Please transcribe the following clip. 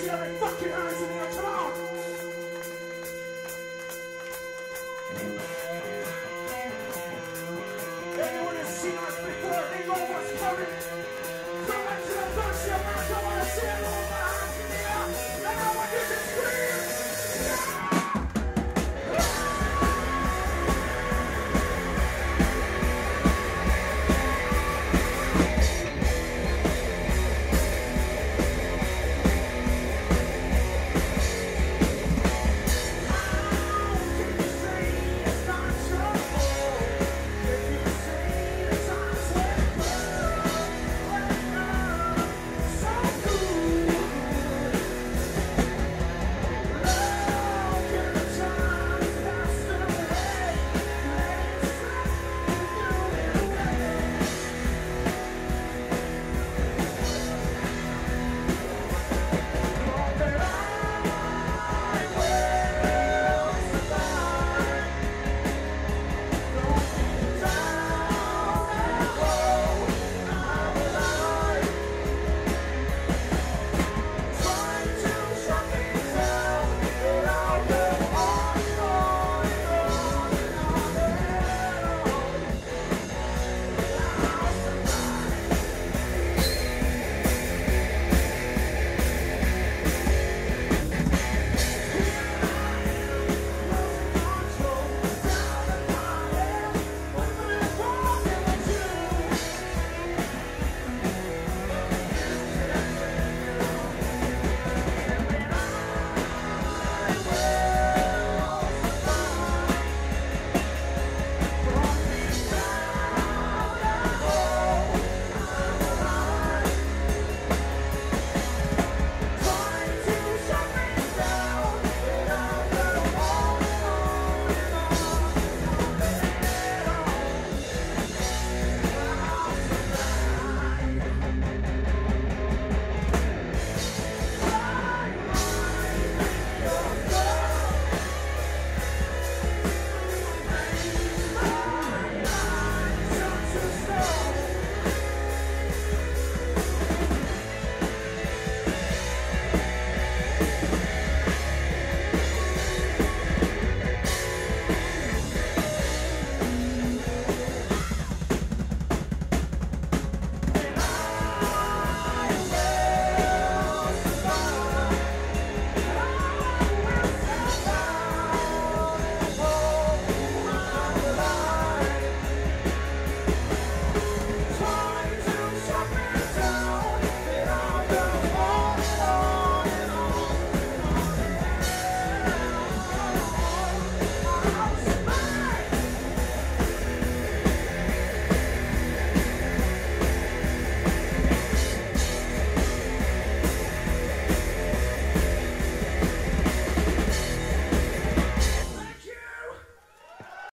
see every fucking eyes in the air. Come on.